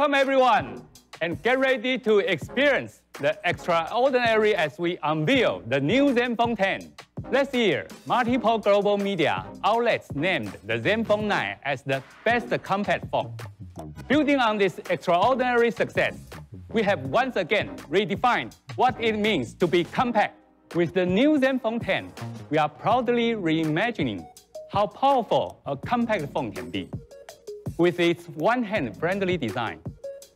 Welcome everyone, and get ready to experience the extraordinary as we unveil the new ZenFone 10. Last year, multiple global media outlets named the ZenFone 9 as the best compact phone. Building on this extraordinary success, we have once again redefined what it means to be compact. With the new ZenFone 10, we are proudly reimagining how powerful a compact phone can be. With its one-hand friendly design,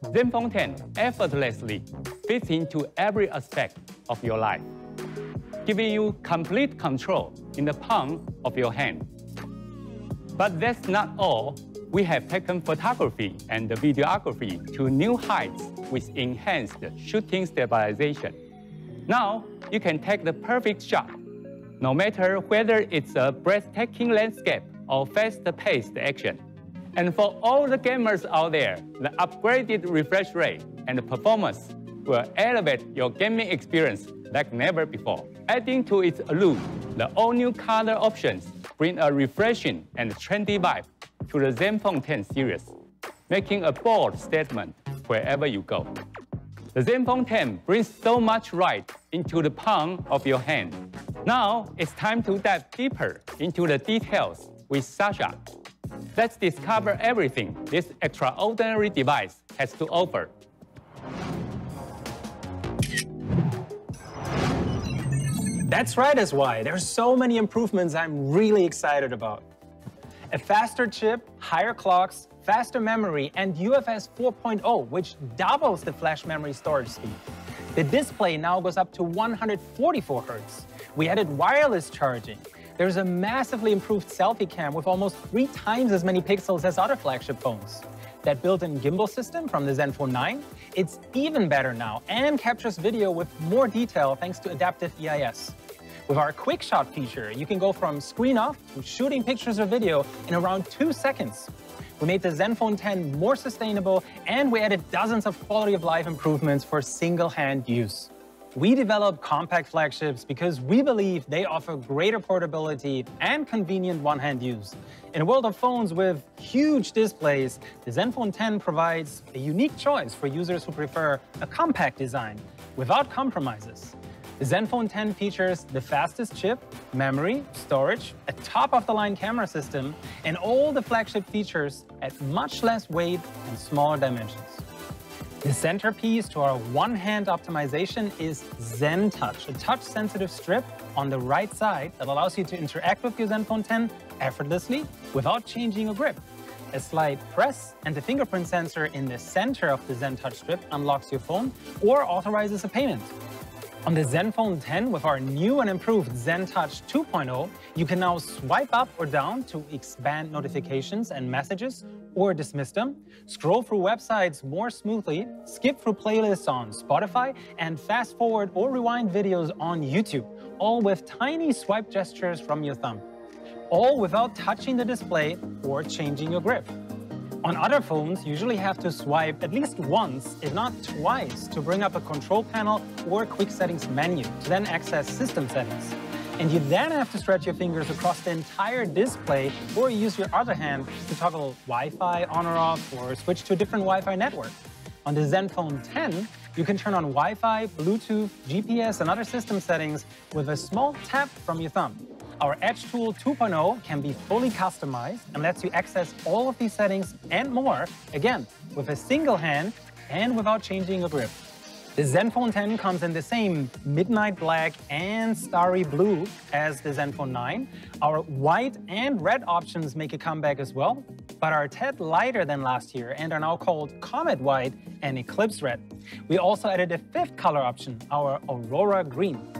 ZenFone 10 effortlessly fits into every aspect of your life, giving you complete control in the palm of your hand. But that's not all. We have taken photography and videography to new heights with enhanced shooting stabilization. Now, you can take the perfect shot, no matter whether it's a breathtaking landscape or fast-paced action. And for all the gamers out there, the upgraded refresh rate and performance will elevate your gaming experience like never before. Adding to its allure, the all-new color options bring a refreshing and trendy vibe to the ZenFone 10 series, making a bold statement wherever you go. The ZenFone 10 brings so much light into the palm of your hand. Now it's time to dive deeper into the details with Sasha, Let's discover everything this extraordinary device has to offer. That's right, SY. There's so many improvements I'm really excited about. A faster chip, higher clocks, faster memory, and UFS 4.0, which doubles the flash memory storage speed. The display now goes up to 144 Hz. We added wireless charging, there's a massively improved selfie cam with almost three times as many pixels as other flagship phones. That built-in gimbal system from the ZenFone 9, it's even better now and captures video with more detail thanks to adaptive EIS. With our quick shot feature, you can go from screen off to shooting pictures or video in around two seconds. We made the ZenFone 10 more sustainable and we added dozens of quality of life improvements for single-hand use. We develop compact flagships because we believe they offer greater portability and convenient one-hand use. In a world of phones with huge displays, the ZenFone 10 provides a unique choice for users who prefer a compact design without compromises. The ZenFone 10 features the fastest chip, memory, storage, a top-of-the-line camera system, and all the flagship features at much less weight and smaller dimensions. The centerpiece to our one-hand optimization is ZenTouch, a touch-sensitive strip on the right side that allows you to interact with your ZenFone 10 effortlessly without changing your grip. A slight press and the fingerprint sensor in the center of the ZenTouch strip unlocks your phone or authorizes a payment. On the ZenFone 10 with our new and improved ZenTouch 2.0, you can now swipe up or down to expand notifications and messages or dismiss them, scroll through websites more smoothly, skip through playlists on Spotify, and fast forward or rewind videos on YouTube, all with tiny swipe gestures from your thumb. All without touching the display or changing your grip. On other phones, you usually have to swipe at least once, if not twice, to bring up a control panel or quick settings menu to then access system settings. And you then have to stretch your fingers across the entire display or use your other hand to toggle Wi-Fi on or off or switch to a different Wi-Fi network. On the ZenFone 10, you can turn on Wi-Fi, Bluetooth, GPS, and other system settings with a small tap from your thumb. Our Edge Tool 2.0 can be fully customized and lets you access all of these settings and more, again, with a single hand and without changing your grip. The Zenfone 10 comes in the same midnight black and starry blue as the Zenfone 9. Our white and red options make a comeback as well, but are a tad lighter than last year and are now called Comet White and Eclipse Red. We also added a fifth color option, our Aurora Green.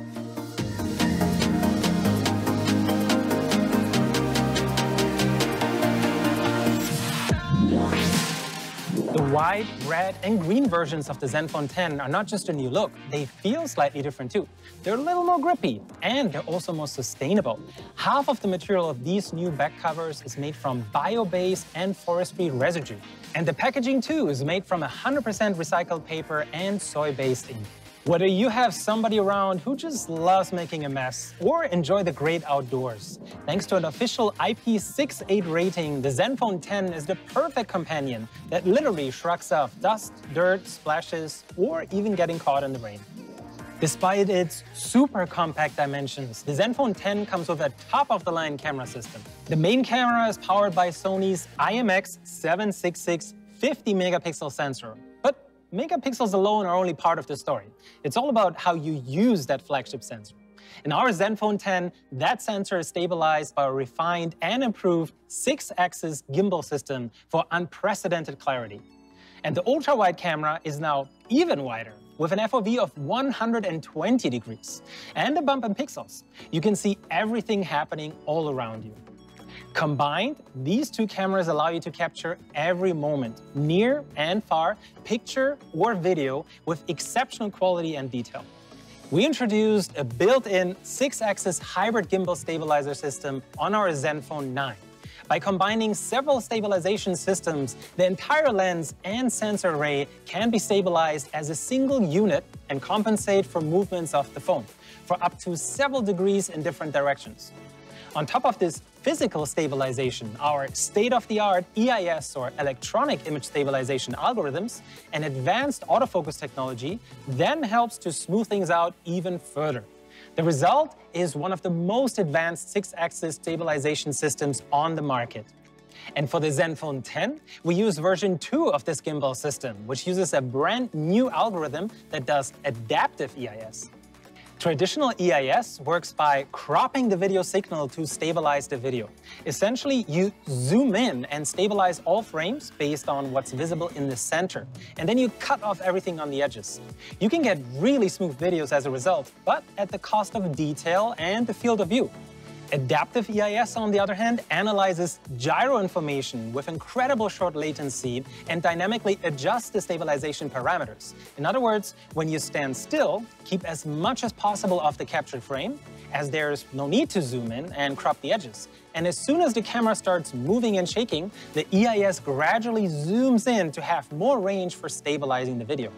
The white, red, and green versions of the Zenfone 10 are not just a new look, they feel slightly different too. They're a little more grippy, and they're also more sustainable. Half of the material of these new back covers is made from bio-based and forestry residue. And the packaging too is made from 100% recycled paper and soy-based ink. Whether you have somebody around who just loves making a mess or enjoy the great outdoors, thanks to an official IP68 rating, the Zenfone 10 is the perfect companion that literally shrugs off dust, dirt, splashes, or even getting caught in the rain. Despite its super compact dimensions, the Zenfone 10 comes with a top-of-the-line camera system. The main camera is powered by Sony's IMX766 50 megapixel sensor, megapixels alone are only part of the story. It's all about how you use that flagship sensor. In our Zenfone 10, that sensor is stabilized by a refined and improved six-axis gimbal system for unprecedented clarity. And the ultra-wide camera is now even wider, with an FOV of 120 degrees and a bump in pixels. You can see everything happening all around you. Combined, these two cameras allow you to capture every moment, near and far, picture or video, with exceptional quality and detail. We introduced a built-in six-axis hybrid gimbal stabilizer system on our Zenfone 9. By combining several stabilization systems, the entire lens and sensor array can be stabilized as a single unit and compensate for movements of the phone for up to several degrees in different directions. On top of this physical stabilization, our state-of-the-art EIS or electronic image stabilization algorithms and advanced autofocus technology then helps to smooth things out even further. The result is one of the most advanced six-axis stabilization systems on the market. And for the Zenfone 10, we use version 2 of this gimbal system, which uses a brand new algorithm that does adaptive EIS. Traditional EIS works by cropping the video signal to stabilize the video. Essentially, you zoom in and stabilize all frames based on what's visible in the center, and then you cut off everything on the edges. You can get really smooth videos as a result, but at the cost of detail and the field of view. Adaptive EIS, on the other hand, analyzes gyro information with incredible short latency and dynamically adjusts the stabilization parameters. In other words, when you stand still, keep as much as possible of the captured frame, as there's no need to zoom in and crop the edges. And as soon as the camera starts moving and shaking, the EIS gradually zooms in to have more range for stabilizing the video.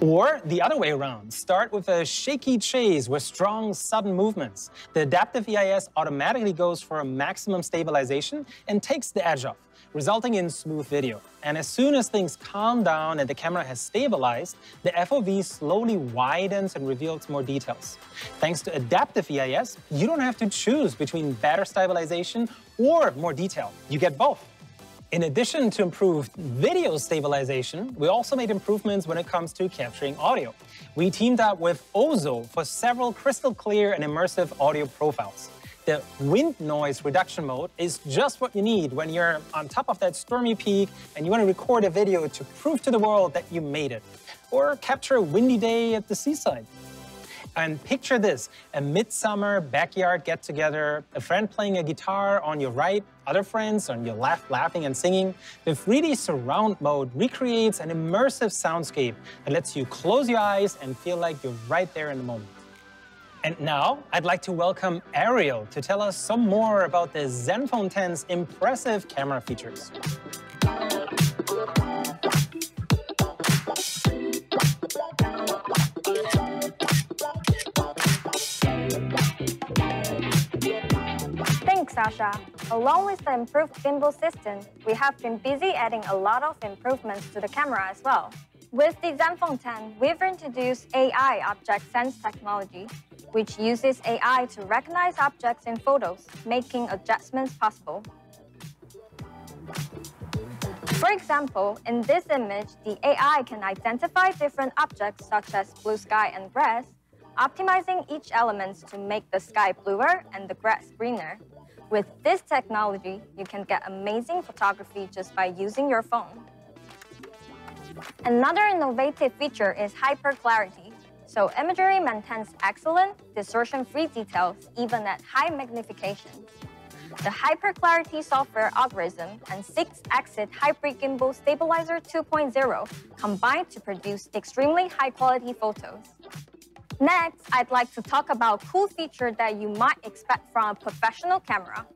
Or the other way around, start with a shaky chase with strong, sudden movements. The adaptive EIS automatically goes for a maximum stabilization and takes the edge off, resulting in smooth video. And as soon as things calm down and the camera has stabilized, the FOV slowly widens and reveals more details. Thanks to adaptive EIS, you don't have to choose between better stabilization or more detail. You get both. In addition to improved video stabilization, we also made improvements when it comes to capturing audio. We teamed up with Ozo for several crystal clear and immersive audio profiles. The wind noise reduction mode is just what you need when you're on top of that stormy peak and you want to record a video to prove to the world that you made it. Or capture a windy day at the seaside. And picture this, a midsummer backyard get-together, a friend playing a guitar on your right, other friends on your left laughing and singing. The 3D surround mode recreates an immersive soundscape that lets you close your eyes and feel like you're right there in the moment. And now, I'd like to welcome Ariel to tell us some more about the Zenfone 10's impressive camera features. Sasha. Along with the improved gimbal system, we have been busy adding a lot of improvements to the camera as well. With the Zenfone 10, we've introduced AI Object Sense technology, which uses AI to recognize objects in photos, making adjustments possible. For example, in this image, the AI can identify different objects such as blue sky and grass, optimizing each element to make the sky bluer and the grass greener. With this technology, you can get amazing photography just by using your phone. Another innovative feature is hyperclarity, so imagery maintains excellent, distortion-free details even at high magnification. The hyperclarity software algorithm and 6-axis hybrid gimbal stabilizer 2.0 combine to produce extremely high-quality photos. Next, I'd like to talk about cool feature that you might expect from a professional camera.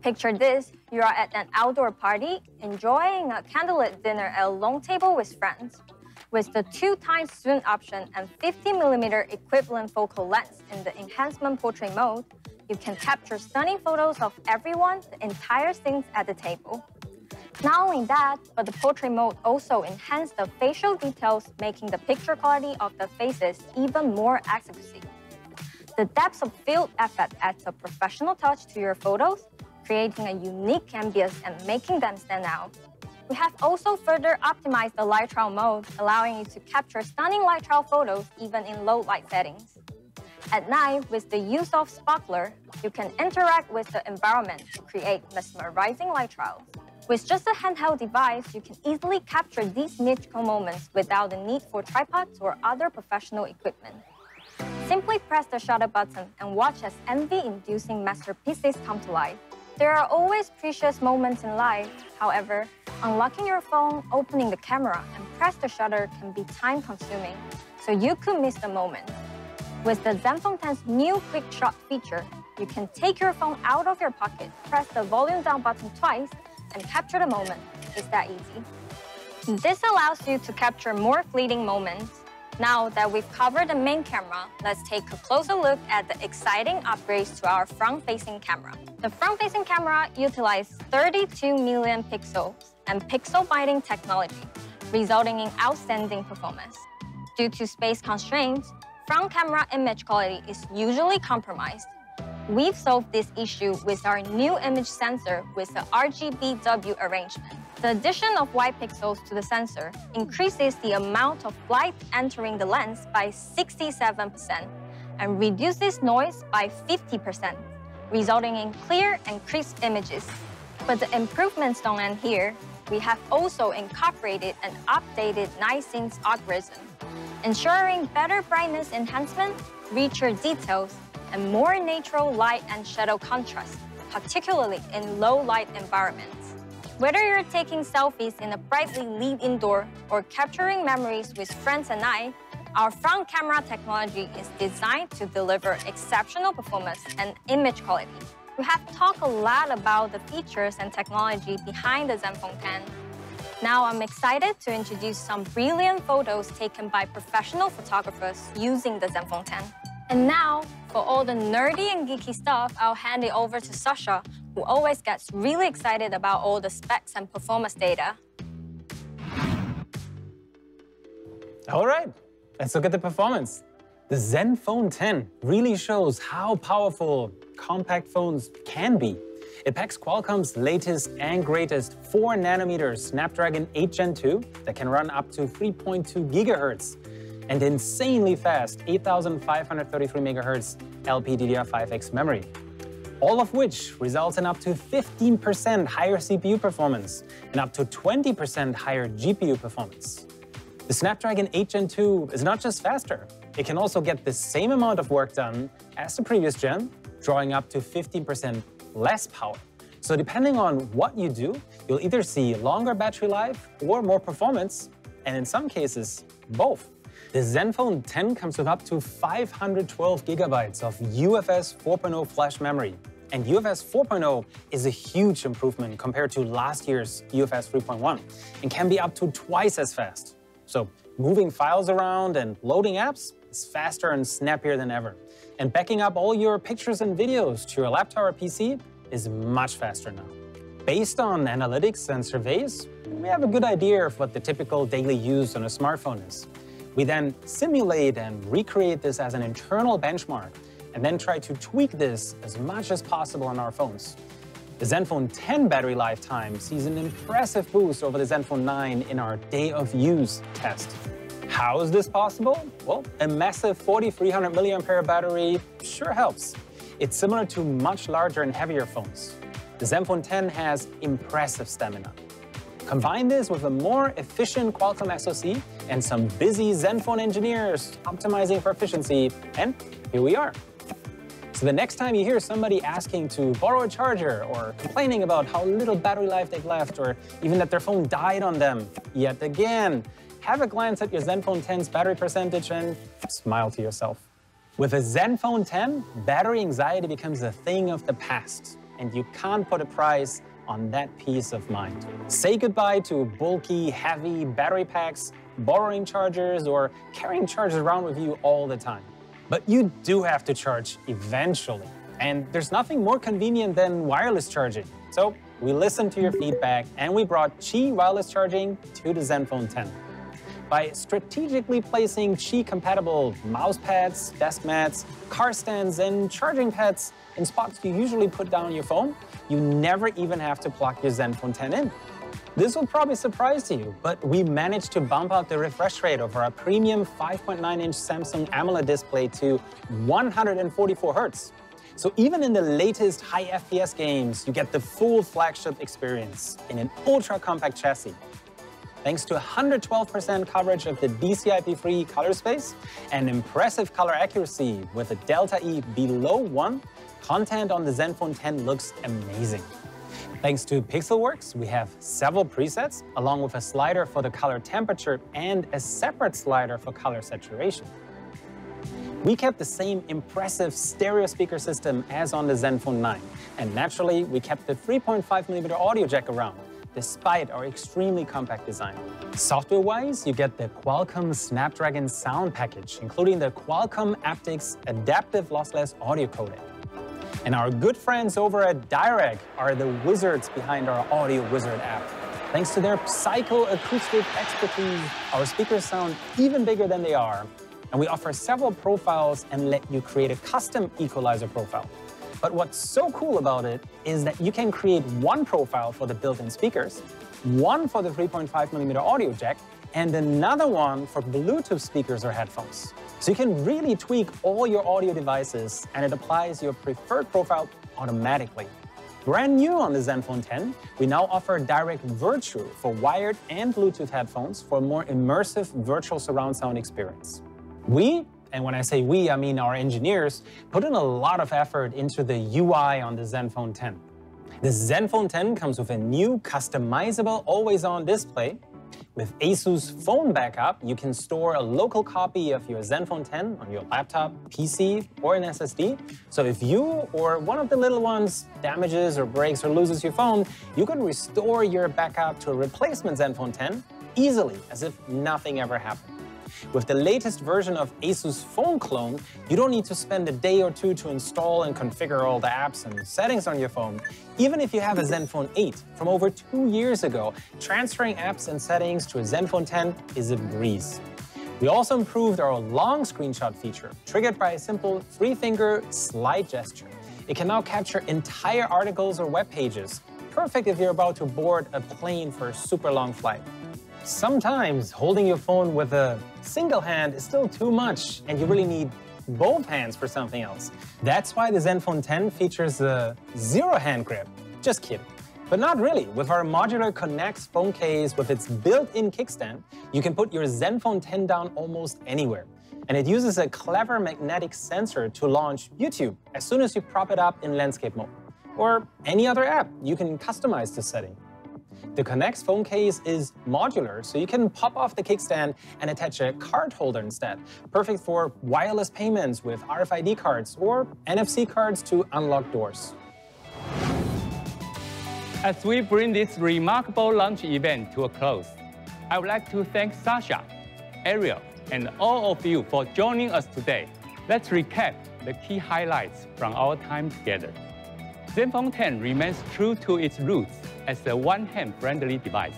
Picture this, you are at an outdoor party, enjoying a candlelit dinner at a long table with friends. With the 2 times zoom option and 50mm equivalent focal length in the enhancement portrait mode, you can capture stunning photos of everyone, the entire scenes at the table. Not only that, but the portrait mode also enhanced the facial details, making the picture quality of the faces even more accuracy. The depth of field effect adds a professional touch to your photos, creating a unique ambience and making them stand out. We have also further optimized the light trial mode, allowing you to capture stunning light trial photos even in low light settings. At night, with the use of Sparkler, you can interact with the environment to create mesmerizing light trials. With just a handheld device, you can easily capture these magical moments without the need for tripods or other professional equipment. Simply press the shutter button and watch as envy-inducing masterpieces come to life. There are always precious moments in life. However, unlocking your phone, opening the camera, and press the shutter can be time-consuming, so you could miss the moment. With the Zenfone 10's new Quick Shot feature, you can take your phone out of your pocket, press the volume down button twice, and capture the moment. It's that easy. This allows you to capture more fleeting moments. Now that we've covered the main camera, let's take a closer look at the exciting upgrades to our front-facing camera. The front-facing camera utilizes 32 million pixels and pixel binning technology, resulting in outstanding performance. Due to space constraints, front camera image quality is usually compromised, We've solved this issue with our new image sensor with the RGBW arrangement. The addition of white pixels to the sensor increases the amount of light entering the lens by 67% and reduces noise by 50%, resulting in clear and crisp images. But the improvements don't end here. We have also incorporated an updated scenes algorithm, ensuring better brightness enhancement, richer details, and more natural light and shadow contrast, particularly in low light environments. Whether you're taking selfies in a brightly lit indoor or capturing memories with friends and I, our front camera technology is designed to deliver exceptional performance and image quality. We have talked a lot about the features and technology behind the Zenfone 10. Now I'm excited to introduce some brilliant photos taken by professional photographers using the Zenfone 10. And now, for all the nerdy and geeky stuff, I'll hand it over to Sasha, who always gets really excited about all the specs and performance data. All right, let's look at the performance. The Zenfone 10 really shows how powerful compact phones can be. It packs Qualcomm's latest and greatest 4 nanometer Snapdragon 8 Gen 2 that can run up to 3.2 gigahertz and insanely fast 8533 MHz LPDDR5X memory. All of which results in up to 15% higher CPU performance and up to 20% higher GPU performance. The Snapdragon 8 Gen 2 is not just faster, it can also get the same amount of work done as the previous gen, drawing up to 15% less power. So depending on what you do, you'll either see longer battery life or more performance, and in some cases, both. The Zenfone 10 comes with up to 512 gigabytes of UFS 4.0 flash memory. And UFS 4.0 is a huge improvement compared to last year's UFS 3.1 and can be up to twice as fast. So moving files around and loading apps is faster and snappier than ever. And backing up all your pictures and videos to your laptop or PC is much faster now. Based on analytics and surveys, we have a good idea of what the typical daily use on a smartphone is. We then simulate and recreate this as an internal benchmark and then try to tweak this as much as possible on our phones. The Zenfone 10 battery lifetime sees an impressive boost over the Zenfone 9 in our day of use test. How is this possible? Well, a massive 4300 mAh battery sure helps. It's similar to much larger and heavier phones. The Zenfone 10 has impressive stamina. Combine this with a more efficient Qualcomm SoC and some busy Zenfone engineers optimizing for efficiency, and here we are. So the next time you hear somebody asking to borrow a charger or complaining about how little battery life they've left or even that their phone died on them, yet again, have a glance at your Zenfone 10's battery percentage and smile to yourself. With a Zenfone 10, battery anxiety becomes a thing of the past, and you can't put a price on that peace of mind. Say goodbye to bulky, heavy battery packs, borrowing chargers, or carrying chargers around with you all the time. But you do have to charge eventually, and there's nothing more convenient than wireless charging. So we listened to your feedback, and we brought Qi wireless charging to the Zenfone 10 by strategically placing Qi-compatible mouse pads, desk mats, car stands, and charging pads in spots you usually put down your phone, you never even have to plug your Zenfone 10 in. This will probably surprise you, but we managed to bump up the refresh rate of our premium 5.9-inch Samsung AMOLED display to 144 Hz. So even in the latest high FPS games, you get the full flagship experience in an ultra-compact chassis thanks to 112% coverage of the DCI-P3 color space and impressive color accuracy with a delta E below 1, content on the Zenfone 10 looks amazing. Thanks to Pixelworks, we have several presets, along with a slider for the color temperature and a separate slider for color saturation. We kept the same impressive stereo speaker system as on the Zenfone 9, and naturally, we kept the 3.5mm audio jack around, despite our extremely compact design. Software-wise, you get the Qualcomm Snapdragon sound package, including the Qualcomm aptX Adaptive Lossless Audio Codec. And our good friends over at Dirac are the wizards behind our Audio Wizard app. Thanks to their psychoacoustic expertise, our speakers sound even bigger than they are. And we offer several profiles and let you create a custom equalizer profile. But what's so cool about it is that you can create one profile for the built-in speakers, one for the 3.5 millimeter audio jack, and another one for Bluetooth speakers or headphones. So you can really tweak all your audio devices and it applies your preferred profile automatically. Brand new on the Zenfone 10, we now offer Dirac Virtuo for wired and Bluetooth headphones for a more immersive virtual surround sound experience. We and when I say we, I mean our engineers, put in a lot of effort into the UI on the Zenfone 10. The Zenfone 10 comes with a new customizable always-on display. With ASUS Phone Backup, you can store a local copy of your Zenfone 10 on your laptop, PC, or an SSD. So if you or one of the little ones damages or breaks or loses your phone, you can restore your backup to a replacement Zenfone 10 easily, as if nothing ever happened. With the latest version of ASUS Phone Clone, you don't need to spend a day or two to install and configure all the apps and settings on your phone. Even if you have a Zenfone 8 from over two years ago, transferring apps and settings to a Zenfone 10 is a breeze. We also improved our long screenshot feature, triggered by a simple three-finger slide gesture. It can now capture entire articles or web pages, perfect if you're about to board a plane for a super long flight. Sometimes holding your phone with a single hand is still too much, and you really need both hands for something else. That's why the Zenfone 10 features a zero hand grip. Just kidding. But not really. With our modular Connex phone case with its built-in kickstand, you can put your Zenfone 10 down almost anywhere. And it uses a clever magnetic sensor to launch YouTube as soon as you prop it up in landscape mode. Or any other app, you can customize the setting. The Connex phone case is modular, so you can pop off the kickstand and attach a card holder instead. Perfect for wireless payments with RFID cards or NFC cards to unlock doors. As we bring this remarkable launch event to a close, I would like to thank Sasha, Ariel, and all of you for joining us today. Let's recap the key highlights from our time together. Zenfone 10 remains true to its roots as a one-hand friendly device,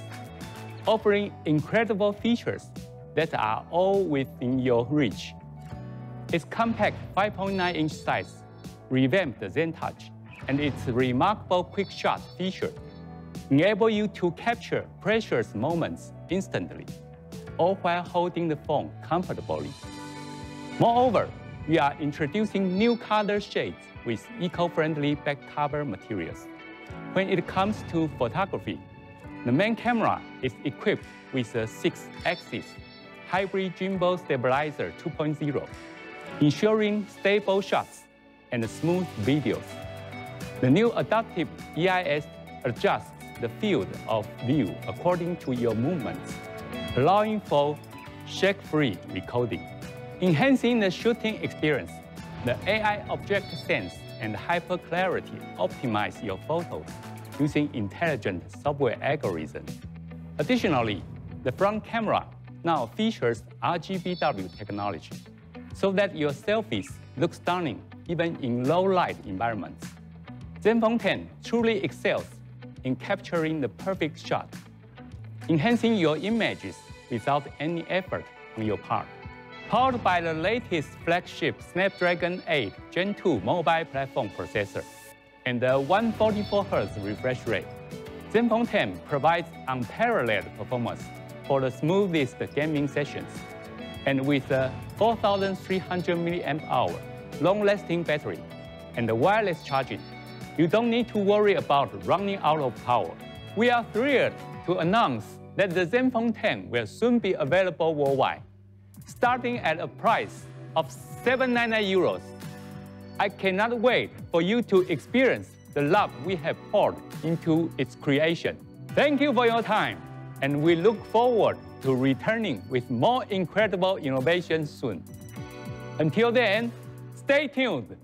offering incredible features that are all within your reach. Its compact 5.9-inch size revamped ZenTouch and its remarkable quick shot feature enable you to capture precious moments instantly, all while holding the phone comfortably. Moreover, we are introducing new color shades with eco-friendly back cover materials. When it comes to photography, the main camera is equipped with a 6-axis hybrid gimbal stabilizer 2.0, ensuring stable shots and smooth videos. The new adaptive EIS adjusts the field of view according to your movements, allowing for shake-free recording. Enhancing the shooting experience, the AI Object Sense and Hyper Clarity optimize your photos using intelligent software algorithms. Additionally, the front camera now features RGBW technology, so that your selfies look stunning even in low-light environments. Zenfone 10 truly excels in capturing the perfect shot, enhancing your images without any effort on your part. Powered by the latest flagship Snapdragon 8 Gen 2 mobile platform processor and the 144Hz refresh rate, Zenfone 10 provides unparalleled performance for the smoothest gaming sessions. And with a 4,300 mAh long-lasting battery and wireless charging, you don't need to worry about running out of power. We are thrilled to announce that the Zenfone 10 will soon be available worldwide, starting at a price of 799 euros. I cannot wait for you to experience the love we have poured into its creation. Thank you for your time, and we look forward to returning with more incredible innovations soon. Until then, stay tuned.